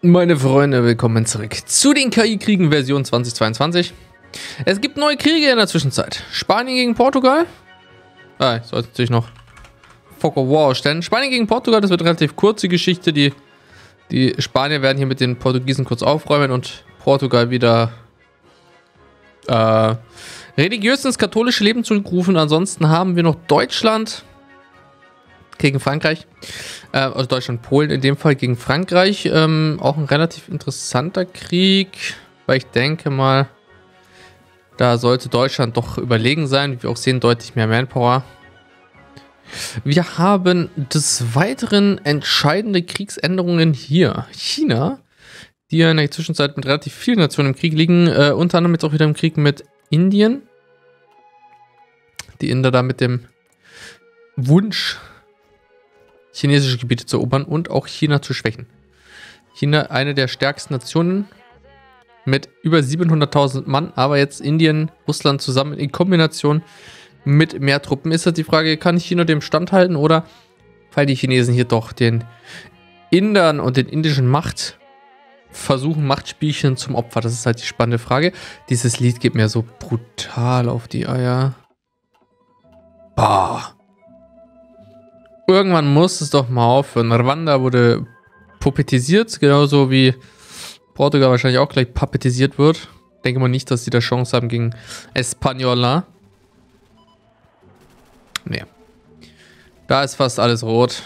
Meine Freunde, willkommen zurück zu den KI-Kriegen Version 2022. Es gibt neue Kriege in der Zwischenzeit. Spanien gegen Portugal. Ah, ich sollte natürlich noch Fog of War stellen. Spanien gegen Portugal, das wird eine relativ kurze Geschichte. Die, die Spanier werden hier mit den Portugiesen kurz aufräumen und Portugal wieder äh, religiös ins katholische Leben zurückrufen. Ansonsten haben wir noch Deutschland gegen Frankreich. Äh, also Deutschland, Polen in dem Fall gegen Frankreich. Ähm, auch ein relativ interessanter Krieg, weil ich denke mal, da sollte Deutschland doch überlegen sein. Wie wir auch sehen, deutlich mehr Manpower. Wir haben des Weiteren entscheidende Kriegsänderungen hier. China, die ja in der Zwischenzeit mit relativ vielen Nationen im Krieg liegen, äh, unter anderem jetzt auch wieder im Krieg mit Indien. Die Inder da mit dem Wunsch, chinesische Gebiete zu erobern und auch China zu schwächen. China eine der stärksten Nationen mit über 700.000 Mann, aber jetzt Indien, Russland zusammen in Kombination mit mehr Truppen. Ist halt die Frage, kann China dem standhalten oder fallen die Chinesen hier doch den Indern und den indischen Macht versuchen, Machtspielchen zum Opfer? Das ist halt die spannende Frage. Dieses Lied geht mir so brutal auf die Eier. Bah. Irgendwann muss es doch mal aufhören. Rwanda wurde puppetisiert, genauso wie Portugal wahrscheinlich auch gleich puppetisiert wird. Denke mal nicht, dass sie da Chance haben gegen Española. Nee. Da ist fast alles rot.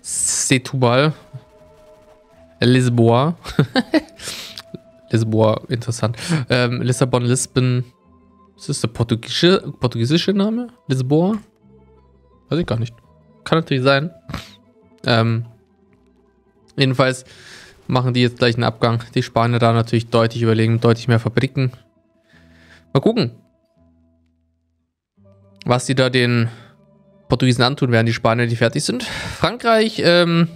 Setubal. Lisboa. Lisboa, interessant. Ähm, Lissabon, Lisbon. Ist das der portugiesische, portugiesische Name? Lisboa? Weiß ich gar nicht. Kann natürlich sein. Ähm, jedenfalls machen die jetzt gleich einen Abgang. Die Spanier da natürlich deutlich überlegen, deutlich mehr Fabriken. Mal gucken, was die da den Portugiesen antun werden, die Spanier, die fertig sind. Frankreich, ähm,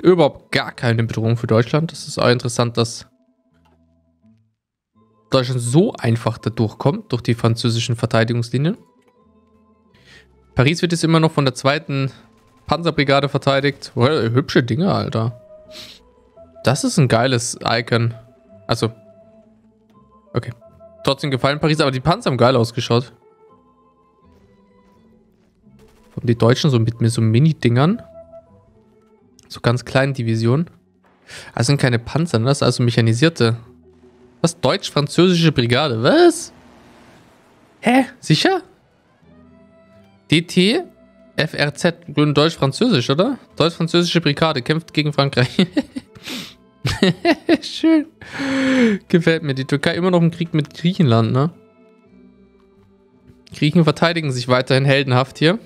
überhaupt gar keine Bedrohung für Deutschland. Das ist auch interessant, dass Deutschland so einfach da durchkommt, durch die französischen Verteidigungslinien. Paris wird jetzt immer noch von der zweiten Panzerbrigade verteidigt. Well, hübsche Dinge, Alter. Das ist ein geiles Icon. Also. Okay. Trotzdem gefallen Paris, aber die Panzer haben geil ausgeschaut. Von die Deutschen so mit, mit so Mini-Dingern. So ganz kleinen Divisionen. Das sind keine Panzer, ne? das ist also mechanisierte. Was? Deutsch-französische Brigade? Was? Hä? Sicher? DT FRZ, Deutsch-Französisch, oder? Deutsch-Französische Brigade kämpft gegen Frankreich. Schön. Gefällt mir. Die Türkei immer noch im Krieg mit Griechenland, ne? Griechen verteidigen sich weiterhin heldenhaft hier.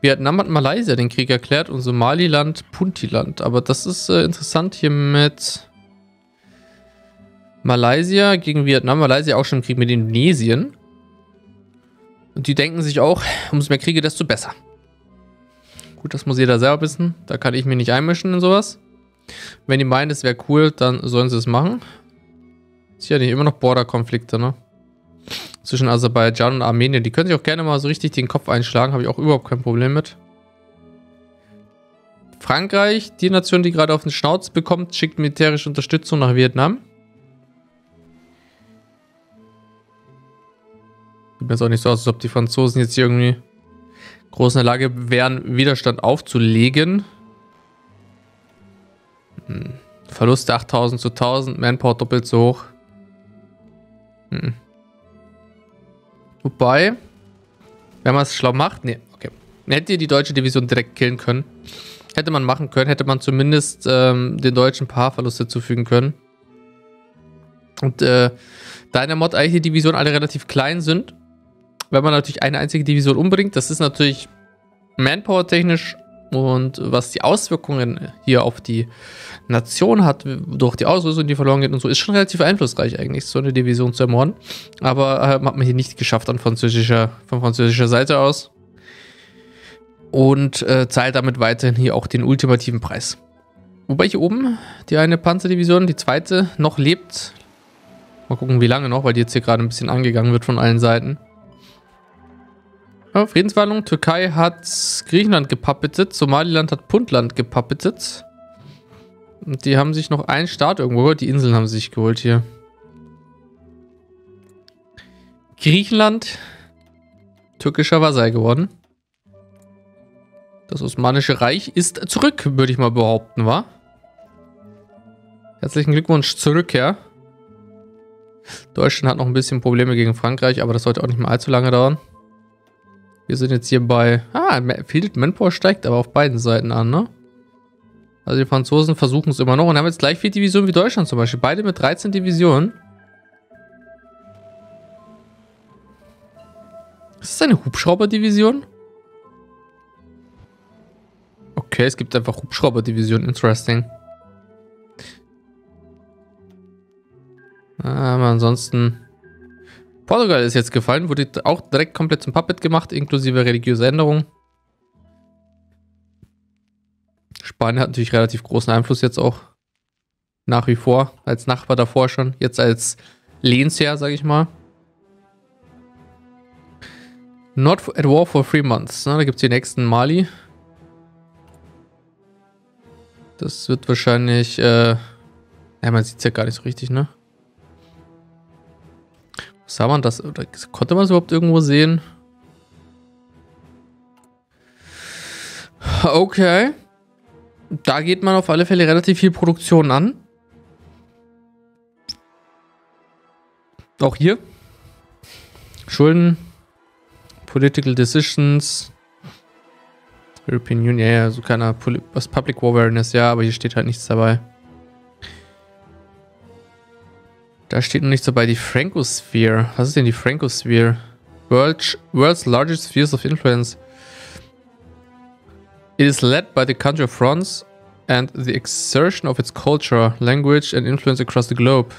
Vietnam hat Malaysia den Krieg erklärt und Somaliland Puntiland. Aber das ist äh, interessant hier mit Malaysia gegen Vietnam. Malaysia auch schon im Krieg mit Indonesien. Und die denken sich auch, umso mehr Kriege, desto besser. Gut, das muss jeder selber wissen. Da kann ich mich nicht einmischen in sowas. Wenn die meinen, es wäre cool, dann sollen sie es machen. Ist ja nicht immer noch Border-Konflikte, ne? Zwischen Aserbaidschan und Armenien. Die können sich auch gerne mal so richtig den Kopf einschlagen. Habe ich auch überhaupt kein Problem mit. Frankreich, die Nation, die gerade auf den Schnauz bekommt, schickt militärische Unterstützung nach Vietnam. Sieht mir jetzt auch nicht so aus, als ob die Franzosen jetzt hier irgendwie groß in der Lage wären, Widerstand aufzulegen. Hm. Verluste 8000 zu 1000, Manpower doppelt so hoch. Hm. Wobei, wenn man es schlau macht, ne, okay. Hätte die deutsche Division direkt killen können. Hätte man machen können, hätte man zumindest ähm, den deutschen paar Verluste zufügen können. Und äh, da in der Mod eigentlich die Divisionen alle relativ klein sind, wenn man natürlich eine einzige Division umbringt. Das ist natürlich Manpower-technisch und was die Auswirkungen hier auf die Nation hat, durch die Ausrüstung, die verloren geht und so, ist schon relativ einflussreich eigentlich, so eine Division zu ermorden. Aber äh, hat man hier nicht geschafft an französischer, von französischer Seite aus. Und äh, zahlt damit weiterhin hier auch den ultimativen Preis. Wobei hier oben die eine Panzerdivision, die zweite, noch lebt. Mal gucken, wie lange noch, weil die jetzt hier gerade ein bisschen angegangen wird von allen Seiten. Ja, Friedensverhandlung. Türkei hat Griechenland gepuppetet. Somaliland hat Puntland gepuppetet. Und die haben sich noch einen Staat irgendwo geholt. Die Inseln haben sie sich geholt hier. Griechenland. Türkischer Vasall geworden. Das Osmanische Reich ist zurück, würde ich mal behaupten, wa? Herzlichen Glückwunsch zurück, ja. Deutschland hat noch ein bisschen Probleme gegen Frankreich, aber das sollte auch nicht mehr allzu lange dauern. Wir sind jetzt hier bei... Ah, Fielded Manpower steigt aber auf beiden Seiten an, ne? Also die Franzosen versuchen es immer noch und haben jetzt gleich vier Divisionen wie Deutschland zum Beispiel. Beide mit 13 Divisionen. Ist das eine Hubschrauberdivision? Okay, es gibt einfach Hubschrauberdivisionen. Interesting. Aber ansonsten... Portugal ist jetzt gefallen, wurde auch direkt komplett zum Puppet gemacht, inklusive religiöse Änderungen. Spanien hat natürlich relativ großen Einfluss jetzt auch. Nach wie vor. Als Nachbar davor schon. Jetzt als Lehnsherr, sag ich mal. Not at war for three months. Na, da gibt es die nächsten Mali. Das wird wahrscheinlich, äh, ja, man sieht es ja gar nicht so richtig, ne? Sah man das, oder konnte man es überhaupt irgendwo sehen? Okay. Da geht man auf alle Fälle relativ viel Produktion an. Auch hier. Schulden. Political Decisions. European Union, ja, ja, so keiner was Public War Awareness, ja, aber hier steht halt nichts dabei. Da steht noch nichts dabei. Die Francosphere. Was ist denn die Francosphere? World, world's largest spheres of influence. It is led by the country of France and the exertion of its culture, language and influence across the globe.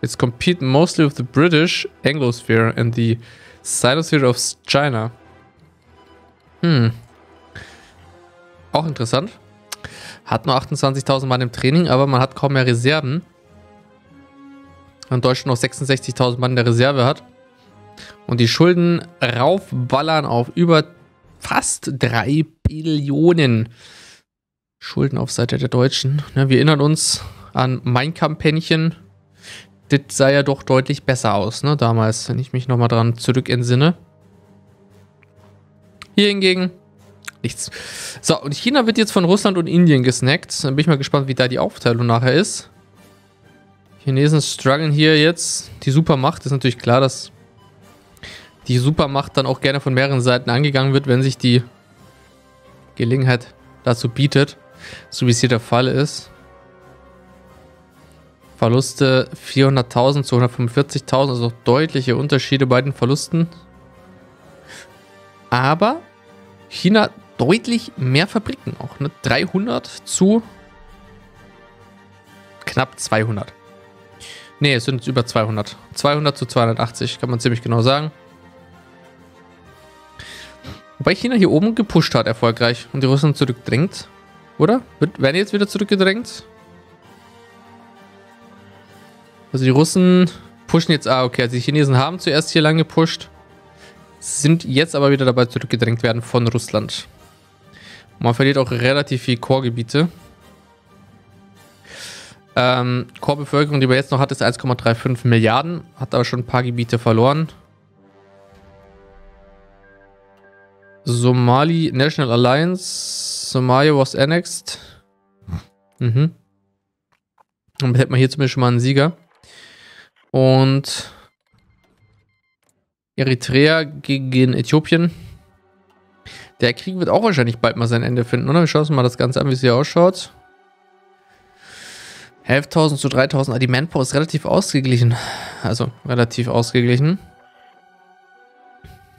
It's compete mostly with the British Anglosphere and the Sinosphere of China. Hm. Auch interessant. Hat nur 28.000 Mann im Training, aber man hat kaum mehr Reserven. Und Deutschland noch 66.000 Mann in der Reserve hat. Und die Schulden raufballern auf über fast 3 Billionen Schulden auf Seite der Deutschen. Ne, wir erinnern uns an mein Kampagnchen. Das sah ja doch deutlich besser aus, ne, damals, wenn ich mich nochmal dran zurück entsinne. Hier hingegen nichts. So, und China wird jetzt von Russland und Indien gesnackt. Dann bin ich mal gespannt, wie da die Aufteilung nachher ist. Chinesen strugglen hier jetzt. Die Supermacht ist natürlich klar, dass die Supermacht dann auch gerne von mehreren Seiten angegangen wird, wenn sich die Gelegenheit dazu bietet. So wie es hier der Fall ist. Verluste 400.000 zu 145.000, also deutliche Unterschiede bei den Verlusten. Aber China deutlich mehr Fabriken auch. Ne? 300 zu knapp 200. Ne, es sind über 200. 200 zu 280, kann man ziemlich genau sagen. Wobei China hier oben gepusht hat, erfolgreich. Und die Russen zurückdrängt. Oder? Werden jetzt wieder zurückgedrängt? Also die Russen pushen jetzt... Ah, okay. Also die Chinesen haben zuerst hier lang gepusht. Sind jetzt aber wieder dabei zurückgedrängt werden von Russland. Man verliert auch relativ viel Core-Gebiete. Ähm, Core-Bevölkerung, die wir jetzt noch hat, ist 1,35 Milliarden. Hat aber schon ein paar Gebiete verloren. Somali National Alliance. Somalia was annexed. Mhm. Dann hätten wir hier zumindest schon mal einen Sieger. Und Eritrea gegen Äthiopien. Der Krieg wird auch wahrscheinlich bald mal sein Ende finden, oder? Wir schauen uns mal das Ganze an, wie es hier ausschaut. 11.000 zu 3.000. Ah, die Manpower ist relativ ausgeglichen. Also, relativ ausgeglichen.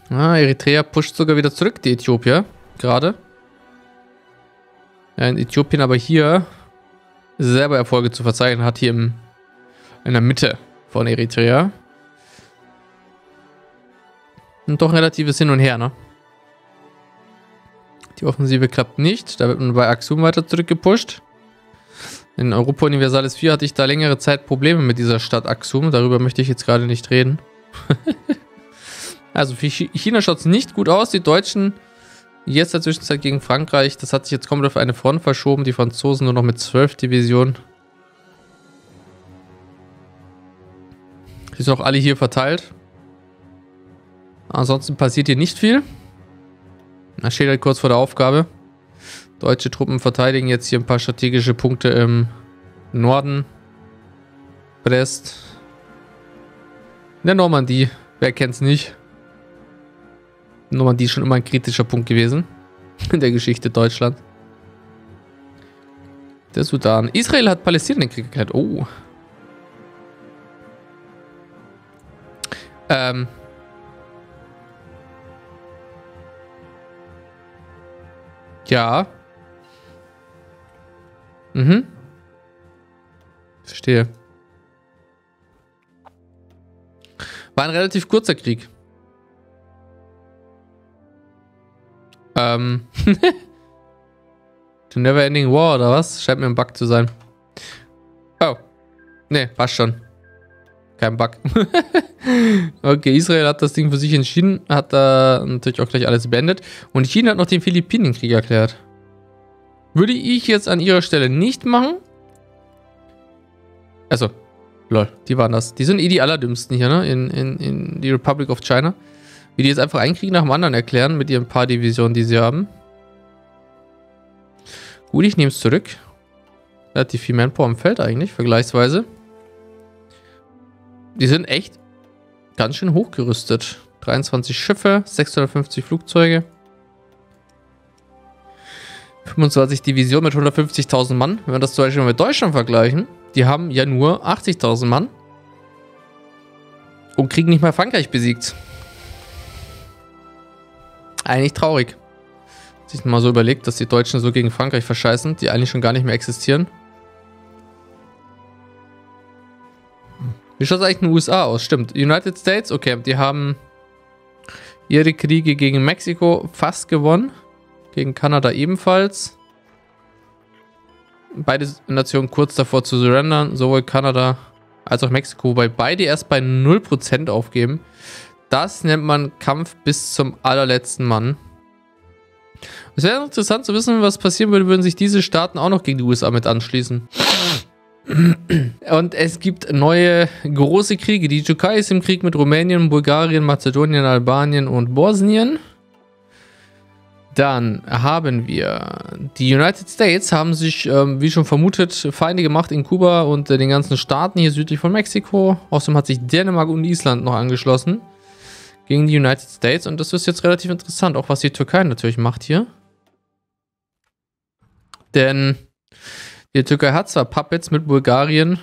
Ah, Eritrea pusht sogar wieder zurück, die Äthiopier. Gerade. Ja, in Äthiopien aber hier selber Erfolge zu verzeichnen hat, hier im, in der Mitte von Eritrea. Und doch relatives Hin und Her, ne? Die Offensive klappt nicht. Da wird man bei Axum weiter zurückgepusht. In Europa Universalis 4 hatte ich da längere Zeit Probleme mit dieser Stadt Axum. Darüber möchte ich jetzt gerade nicht reden. Also für China schaut es nicht gut aus. Die Deutschen jetzt in der Zwischenzeit gegen Frankreich. Das hat sich jetzt komplett auf eine Front verschoben. Die Franzosen nur noch mit 12 Divisionen. Die sind auch alle hier verteilt. Ansonsten passiert hier nicht viel. Da steht halt kurz vor der Aufgabe. Deutsche Truppen verteidigen jetzt hier ein paar strategische Punkte im Norden. Brest. In der Normandie. Wer kennt's nicht? Normandie ist schon immer ein kritischer Punkt gewesen. In der Geschichte Deutschlands. Der Sudan. Israel hat Palästina den Krieg erklärt. Oh. Ähm. Ja. Mhm. Verstehe. War ein relativ kurzer Krieg. Ähm. The Never Ending War oder was? Scheint mir ein Bug zu sein. Oh. Ne, passt schon. Kein Bug. okay, Israel hat das Ding für sich entschieden, hat da natürlich auch gleich alles beendet. Und China hat noch den Philippinenkrieg erklärt. Würde ich jetzt an ihrer Stelle nicht machen. Also, lol, die waren das. Die sind eh die allerdümmsten hier, ne? In, in, in die Republic of China. Wie die jetzt einfach einen Krieg nach dem anderen erklären mit ihren paar Divisionen, die sie haben. Gut, ich nehme es zurück. Relativ viel Manpower im Feld eigentlich, vergleichsweise. Die sind echt ganz schön hochgerüstet. 23 Schiffe, 650 Flugzeuge. 25 Divisionen mit 150.000 Mann. Wenn wir das zum Beispiel mit Deutschland vergleichen, die haben ja nur 80.000 Mann. Und kriegen nicht mal Frankreich besiegt. Eigentlich traurig. Sich mal so überlegt, dass die Deutschen so gegen Frankreich verscheißen, die eigentlich schon gar nicht mehr existieren. Wie schaut es eigentlich in den USA aus? Stimmt. United States, okay, die haben ihre Kriege gegen Mexiko fast gewonnen. Gegen Kanada ebenfalls. Beide Nationen kurz davor zu surrendern. Sowohl Kanada als auch Mexiko, weil beide erst bei 0% aufgeben. Das nennt man Kampf bis zum allerletzten Mann. Es wäre interessant zu wissen, was passieren würde, würden sich diese Staaten auch noch gegen die USA mit anschließen. Und es gibt neue große Kriege. Die Türkei ist im Krieg mit Rumänien, Bulgarien, Mazedonien, Albanien und Bosnien. Dann haben wir die United States haben sich, ähm, wie schon vermutet, Feinde gemacht in Kuba und äh, den ganzen Staaten hier südlich von Mexiko. Außerdem hat sich Dänemark und Island noch angeschlossen gegen die United States. Und das ist jetzt relativ interessant, auch was die Türkei natürlich macht hier. Denn die Türkei hat zwar Puppets mit Bulgarien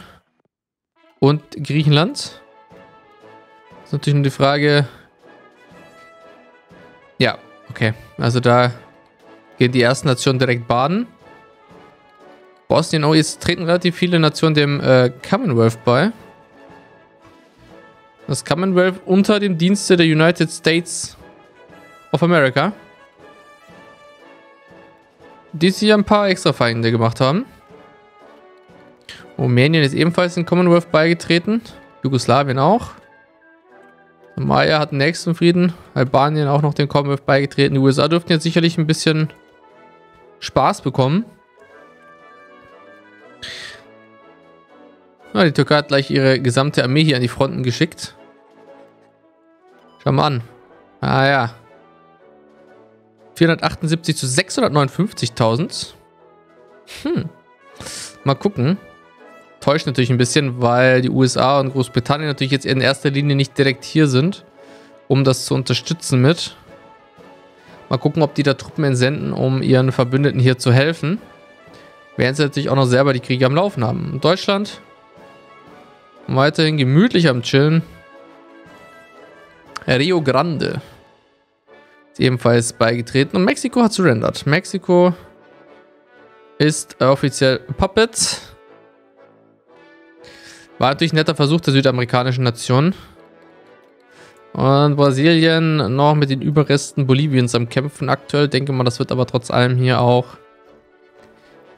und Griechenland. Ist natürlich nur die Frage. Ja, okay. Also da gehen die ersten Nationen direkt baden. Bosnien, oh, jetzt treten relativ viele Nationen dem äh, Commonwealth bei. Das Commonwealth unter dem Dienste der United States of America. Die sich ein paar extra Feinde gemacht haben. Rumänien ist ebenfalls dem Commonwealth beigetreten. Jugoslawien auch. Maya hat den nächsten Frieden. Albanien auch noch dem Commonwealth beigetreten. Die USA dürften jetzt sicherlich ein bisschen Spaß bekommen. Ja, die Türkei hat gleich ihre gesamte Armee hier an die Fronten geschickt. Schau mal an. Ah ja. 478 zu 659.000. Hm. Mal gucken täuscht natürlich ein bisschen, weil die USA und Großbritannien natürlich jetzt in erster Linie nicht direkt hier sind, um das zu unterstützen mit. Mal gucken, ob die da Truppen entsenden, um ihren Verbündeten hier zu helfen. Während sie natürlich auch noch selber die Kriege am Laufen haben. Und Deutschland weiterhin gemütlich am Chillen. Rio Grande ist ebenfalls beigetreten und Mexiko hat surrendert. Mexiko ist offiziell Puppet. War natürlich ein netter Versuch der südamerikanischen Nation. Und Brasilien noch mit den Überresten Boliviens am Kämpfen aktuell. Denke mal, das wird aber trotz allem hier auch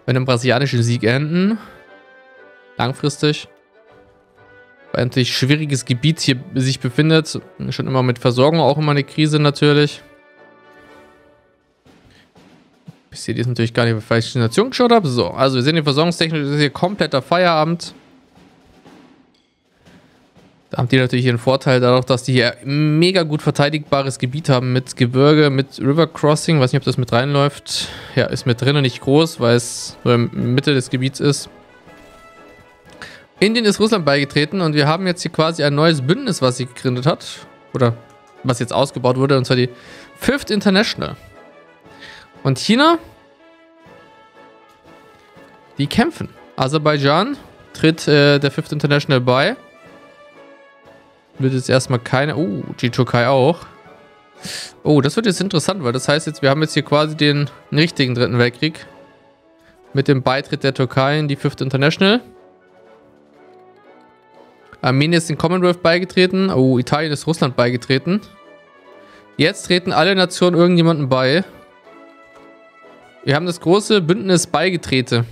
bei einem brasilianischen Sieg enden. Langfristig. Weil natürlich schwieriges Gebiet hier sich befindet. Schon immer mit Versorgung auch immer eine Krise natürlich. Bis hier ist natürlich gar nicht, weil ich die Nation geschaut habe. So, also wir sehen die Versorgungstechnik, das ist hier kompletter Feierabend. Da haben die natürlich ihren Vorteil dadurch, dass die hier mega gut verteidigbares Gebiet haben mit Gebirge, mit River Crossing. Weiß nicht, ob das mit reinläuft. Ja, ist mit drin und nicht groß, weil es so in der Mitte des Gebiets ist. Indien ist Russland beigetreten und wir haben jetzt hier quasi ein neues Bündnis, was sie gegründet hat. Oder was jetzt ausgebaut wurde, und zwar die Fifth International. Und China, die kämpfen. Aserbaidschan tritt äh, der Fifth International bei. Wird jetzt erstmal keine... Oh, die Türkei auch. Oh, das wird jetzt interessant, weil das heißt jetzt, wir haben jetzt hier quasi den richtigen Dritten Weltkrieg. Mit dem Beitritt der Türkei in die Fifth International. Armenien ist den Commonwealth beigetreten. Oh, Italien ist Russland beigetreten. Jetzt treten alle Nationen irgendjemanden bei. Wir haben das große Bündnis Beigetrete.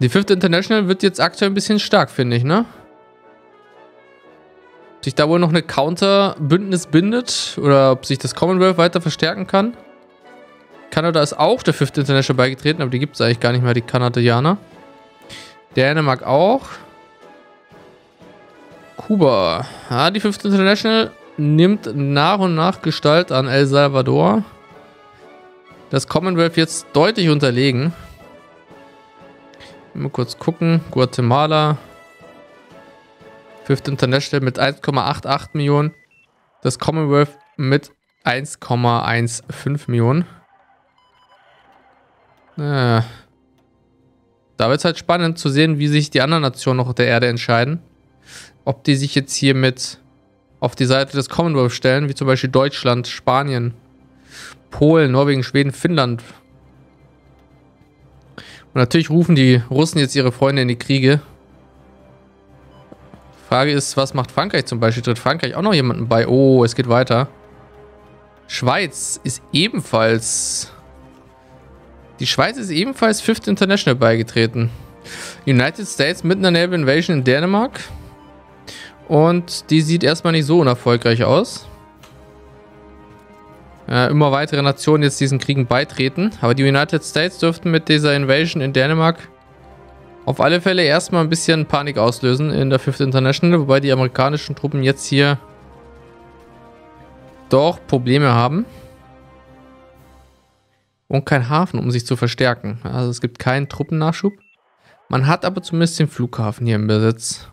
Die Fifth International wird jetzt aktuell ein bisschen stark, finde ich, ne? Sich da wohl noch eine Counter-Bündnis bindet oder ob sich das Commonwealth weiter verstärken kann. Kanada ist auch der Fifth International beigetreten, aber die gibt es eigentlich gar nicht mehr, die Kanadianer. Dänemark auch. Kuba. Ja, die Fifth International nimmt nach und nach Gestalt an El Salvador. Das Commonwealth jetzt deutlich unterlegen. Mal kurz gucken. Guatemala, Fifth International mit 1,88 Millionen. Das Commonwealth mit 1,15 Millionen. Äh. Da wird es halt spannend zu sehen, wie sich die anderen Nationen noch auf der Erde entscheiden. Ob die sich jetzt hier mit auf die Seite des Commonwealth stellen, wie zum Beispiel Deutschland, Spanien, Polen, Norwegen, Schweden, Finnland. Und natürlich rufen die Russen jetzt ihre Freunde in die Kriege. Frage ist, was macht Frankreich zum Beispiel? Tritt Frankreich auch noch jemanden bei? Oh, es geht weiter. Schweiz ist ebenfalls... Die Schweiz ist ebenfalls Fifth International beigetreten. United States mit einer Naval Invasion in Dänemark. Und die sieht erstmal nicht so unerfolgreich aus. Ja, immer weitere Nationen jetzt diesen Kriegen beitreten. Aber die United States dürften mit dieser Invasion in Dänemark auf alle Fälle erstmal ein bisschen Panik auslösen in der Fifth International, wobei die amerikanischen Truppen jetzt hier doch Probleme haben. Und kein Hafen, um sich zu verstärken. Also es gibt keinen Truppennachschub. Man hat aber zumindest den Flughafen hier im Besitz.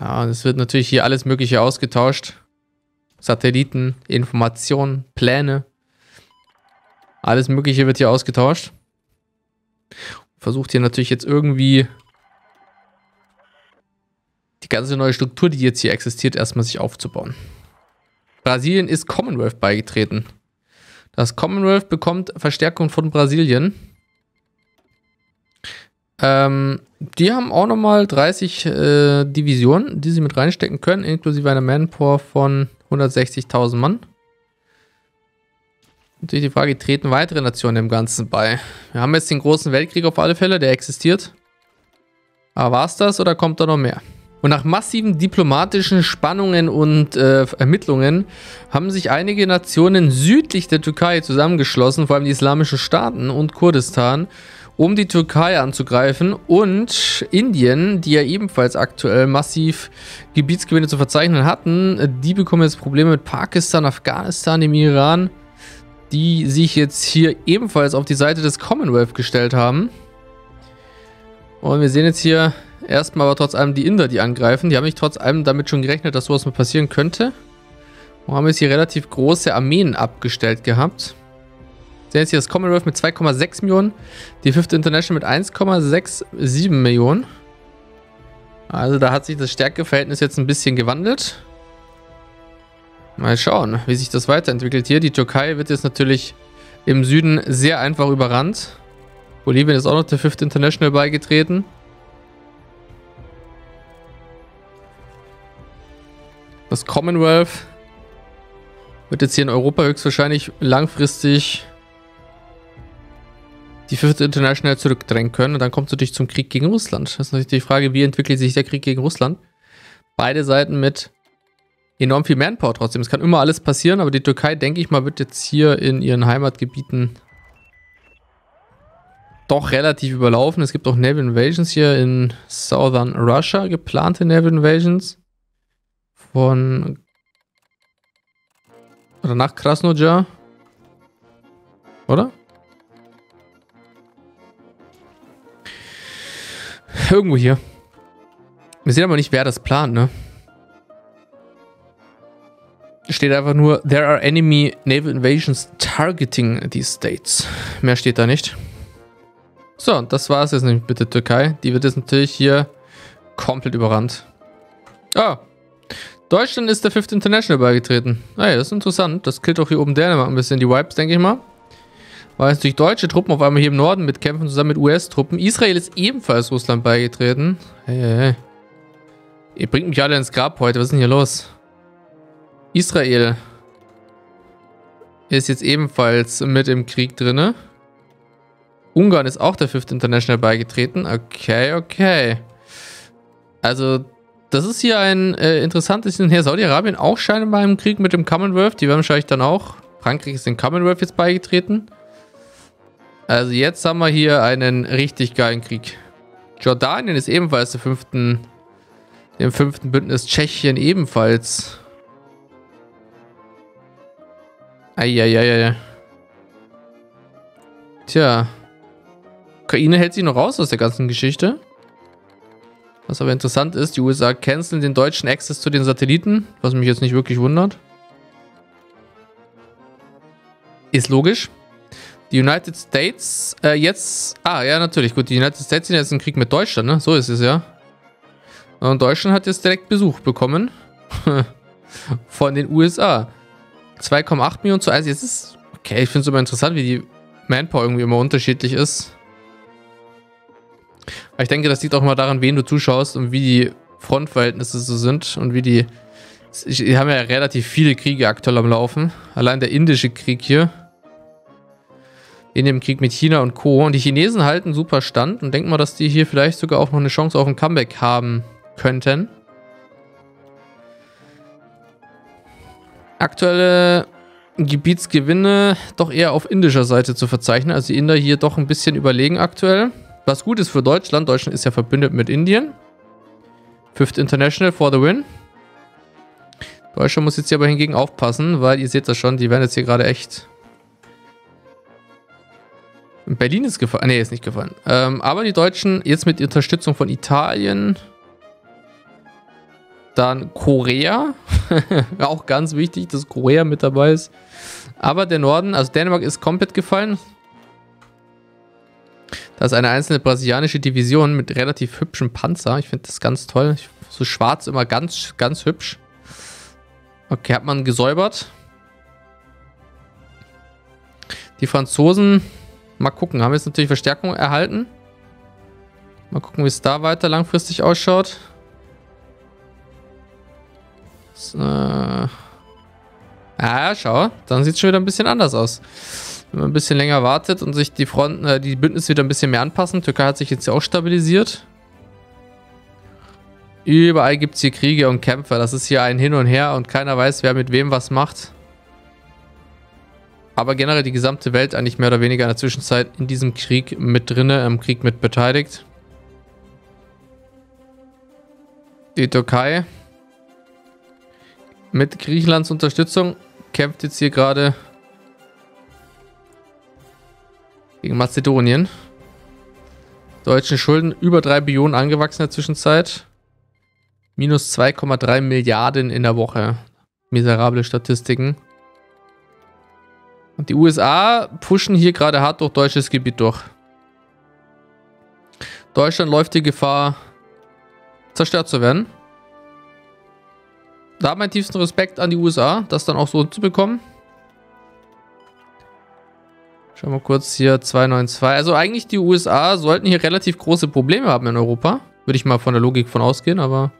Ja, es wird natürlich hier alles mögliche ausgetauscht. Satelliten, Informationen, Pläne. Alles Mögliche wird hier ausgetauscht. Versucht hier natürlich jetzt irgendwie die ganze neue Struktur, die jetzt hier existiert, erstmal sich aufzubauen. Brasilien ist Commonwealth beigetreten. Das Commonwealth bekommt Verstärkung von Brasilien. Ähm, die haben auch nochmal 30 äh, Divisionen, die sie mit reinstecken können, inklusive einer Manpower von 160.000 Mann. Natürlich die Frage, treten weitere Nationen dem Ganzen bei? Wir haben jetzt den großen Weltkrieg auf alle Fälle, der existiert. Aber war es das oder kommt da noch mehr? Und nach massiven diplomatischen Spannungen und äh, Ermittlungen haben sich einige Nationen südlich der Türkei zusammengeschlossen, vor allem die islamischen Staaten und Kurdistan, um die Türkei anzugreifen und Indien, die ja ebenfalls aktuell massiv Gebietsgewinne zu verzeichnen hatten, die bekommen jetzt Probleme mit Pakistan, Afghanistan, dem Iran die sich jetzt hier ebenfalls auf die Seite des Commonwealth gestellt haben. Und wir sehen jetzt hier erstmal aber trotz allem die Inder, die angreifen. Die haben nicht trotz allem damit schon gerechnet, dass sowas mal passieren könnte. Und haben jetzt hier relativ große Armeen abgestellt gehabt. Wir sehen jetzt hier das Commonwealth mit 2,6 Millionen, die Fifth International mit 1,67 Millionen. Also da hat sich das Stärkeverhältnis jetzt ein bisschen gewandelt. Mal schauen, wie sich das weiterentwickelt hier. Die Türkei wird jetzt natürlich im Süden sehr einfach überrannt. Bolivien ist auch noch der Fifth International beigetreten. Das Commonwealth wird jetzt hier in Europa höchstwahrscheinlich langfristig die Fifth International zurückdrängen können. Und dann kommt es natürlich zum Krieg gegen Russland. Das ist natürlich die Frage, wie entwickelt sich der Krieg gegen Russland? Beide Seiten mit enorm viel Manpower trotzdem. Es kann immer alles passieren, aber die Türkei, denke ich mal, wird jetzt hier in ihren Heimatgebieten doch relativ überlaufen. Es gibt auch Naval Invasions hier in Southern Russia, geplante Naval Invasions von oder nach Krasnodar. Oder? Irgendwo hier. Wir sehen aber nicht, wer das plant, ne? Steht einfach nur, there are enemy naval invasions targeting these states. Mehr steht da nicht. So, das war es jetzt nicht mit der Türkei. Die wird jetzt natürlich hier komplett überrannt. Ah, Deutschland ist der Fifth International beigetreten. Ah ja, das ist interessant. Das killt auch hier oben Dänemark ein bisschen die Vibes, denke ich mal. Weil jetzt durch deutsche Truppen auf einmal hier im Norden mitkämpfen, zusammen mit US-Truppen. Israel ist ebenfalls Russland beigetreten. Hey, hey, hey. Ihr bringt mich alle ins Grab heute. Was ist denn hier los? Israel ist jetzt ebenfalls mit im Krieg drinne. Ungarn ist auch der Fifth International beigetreten. Okay, okay. Also, das ist hier ein äh, interessantes Hin her. Saudi-Arabien auch scheinbar im Krieg mit dem Commonwealth. Die werden wahrscheinlich dann auch. Frankreich ist dem Commonwealth jetzt beigetreten. Also jetzt haben wir hier einen richtig geilen Krieg. Jordanien ist ebenfalls der fünften, im fünften Bündnis. Tschechien ebenfalls. Eieieiei. Tja. Ukraine hält sich noch raus aus der ganzen Geschichte. Was aber interessant ist, die USA canceln den deutschen Access zu den Satelliten, was mich jetzt nicht wirklich wundert. Ist logisch. Die United States, äh, jetzt, ah, ja, natürlich, gut, die United States sind jetzt im Krieg mit Deutschland, ne? So ist es ja. Und Deutschland hat jetzt direkt Besuch bekommen von den USA. 2,8 Millionen zu 1. Jetzt ist, okay, ich finde es immer interessant, wie die Manpower irgendwie immer unterschiedlich ist. Aber ich denke, das liegt auch mal daran, wen du zuschaust und wie die Frontverhältnisse so sind und wie die. Die haben ja relativ viele Kriege aktuell am Laufen. Allein der indische Krieg hier. In dem Krieg mit China und Co. Und die Chinesen halten super Stand und denken mal, dass die hier vielleicht sogar auch noch eine Chance auf ein Comeback haben könnten. Aktuelle Gebietsgewinne doch eher auf indischer Seite zu verzeichnen. Also die Inder hier doch ein bisschen überlegen aktuell. Was gut ist für Deutschland. Deutschland ist ja verbündet mit Indien. Fifth International for the win. Deutschland muss jetzt hier aber hingegen aufpassen, weil ihr seht das schon, die werden jetzt hier gerade echt... Berlin ist gefallen. Nee, ist nicht gefallen. Ähm, aber die Deutschen jetzt mit Unterstützung von Italien. Dann Korea. Auch ganz wichtig, dass Korea mit dabei ist. Aber der Norden, also Dänemark ist komplett gefallen. Da ist eine einzelne brasilianische Division mit relativ hübschem Panzer. Ich finde das ganz toll. So schwarz immer ganz, ganz hübsch. Okay, hat man gesäubert. Die Franzosen, mal gucken, haben jetzt natürlich Verstärkung erhalten. Mal gucken, wie es da weiter langfristig ausschaut. So. Ah, schau, dann sieht es schon wieder ein bisschen anders aus. Wenn man ein bisschen länger wartet und sich die Fronten, äh, die Bündnisse wieder ein bisschen mehr anpassen. Türkei hat sich jetzt ja auch stabilisiert. Überall gibt es hier Kriege und Kämpfe. Das ist hier ein Hin und Her und keiner weiß, wer mit wem was macht. Aber generell die gesamte Welt eigentlich mehr oder weniger in der Zwischenzeit in diesem Krieg mit drinne, im Krieg mit beteiligt. Die Türkei mit Griechenlands Unterstützung kämpft jetzt hier gerade gegen Mazedonien. Deutschen Schulden über 3 Billionen angewachsen in der Zwischenzeit. Minus 2,3 Milliarden in der Woche. Miserable Statistiken. Und die USA pushen hier gerade hart durch deutsches Gebiet durch. Deutschland läuft die Gefahr, zerstört zu werden. Da mein tiefsten Respekt an die USA, das dann auch so zu bekommen. Schauen wir kurz hier 292. Also eigentlich die USA sollten hier relativ große Probleme haben in Europa. Würde ich mal von der Logik von ausgehen, aber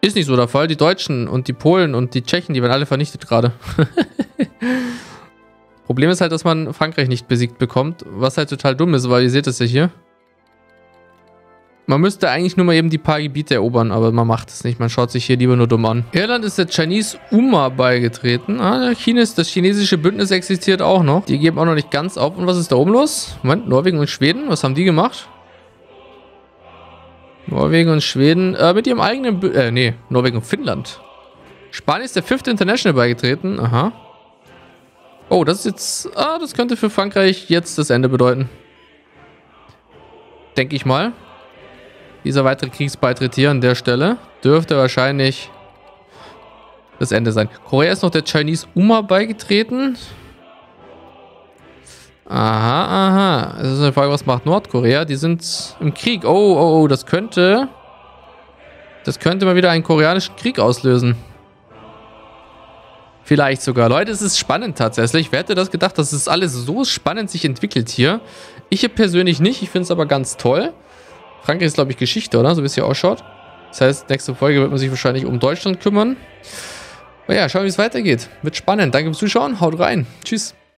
ist nicht so der Fall. Die Deutschen und die Polen und die Tschechen, die werden alle vernichtet gerade. Problem ist halt, dass man Frankreich nicht besiegt bekommt, was halt total dumm ist, weil ihr seht es ja hier. Man müsste eigentlich nur mal eben die paar Gebiete erobern, aber man macht es nicht. Man schaut sich hier lieber nur dumm an. Irland ist der Chinese UMA beigetreten. Ah, Chines, das chinesische Bündnis existiert auch noch. Die geben auch noch nicht ganz auf. Und was ist da oben los? Moment, Norwegen und Schweden, was haben die gemacht? Norwegen und Schweden, äh, mit ihrem eigenen, Bü äh, nee, Norwegen und Finnland. Spanien ist der Fifth International beigetreten, aha. Oh, das ist jetzt, ah, das könnte für Frankreich jetzt das Ende bedeuten. Denke ich mal. Dieser weitere Kriegsbeitritt hier an der Stelle dürfte wahrscheinlich das Ende sein. Korea ist noch der Chinese UMA beigetreten. Aha, aha. Es ist eine Frage, was macht Nordkorea? Die sind im Krieg. Oh, oh, oh, das könnte... Das könnte mal wieder einen koreanischen Krieg auslösen. Vielleicht sogar. Leute, es ist spannend tatsächlich. Wer hätte das gedacht, dass es alles so spannend sich entwickelt hier? Ich persönlich nicht. Ich finde es aber ganz toll. Frankreich ist, glaube ich, Geschichte, oder? So wie es hier ausschaut. Das heißt, nächste Folge wird man sich wahrscheinlich um Deutschland kümmern. Aber ja, schauen wie es weitergeht. Wird spannend. Danke fürs Zuschauen. Haut rein. Tschüss.